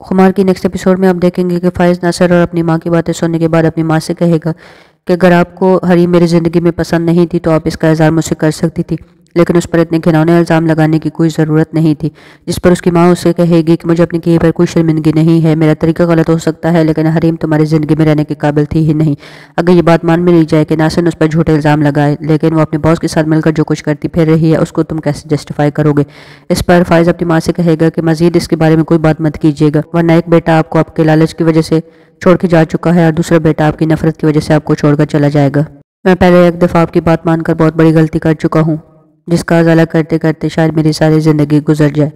खुमार की next episode में आप देखेंगे कि फ़ायज़ नसर और अपनी माँ की बातें सुनने के बाद अपनी माँ से कहेगा कि अगर आपको हरी मेरी ज़िंदगी में पसंद नहीं थी तो आप इसका इजहार मुझसे कर सकती थी। लेकिन उस पर इतने घिनौने इल्ज़ाम लगाने की कोई ज़रूरत नहीं थी, जिस पर उसकी माँ उसे कहेगी कि मुझे अपनी किए पर कोई शर्मिंदगी नहीं है, मेरा तरीका गलत हो सकता है, लेकिन हरीम तुम्हारी ज़िंदगी में रहने के काबिल थी ही नहीं। अगर ये बात मान में ली जाए कि नासिर उस पर झूठे इल्ज़ाम लगाए, लेकिन वो अपने बॉस के साथ मिलकर जो कुछ करती फिर रही है, उसको तुम कैसे जस्टिफाई करोगे? इस पर फायज अपनी माँ से कहेगा कि, मजीद इसके बारे में कोई बात मत कीजिएगा, वरना एक बेटा आपको आपके लालच की वजह से छोड़ के जा चुका है और दूसरा बेटा आपकी नफरत की वजह से आपको छोड़कर चला जाएगा। मैं पहले एक दफ़ा आपकी बात मानकर बहुत बड़ी गलती कर चुका हूँ। जिसका अजाला करते करते शायद मेरी सारी ज़िंदगी गुजर जाए।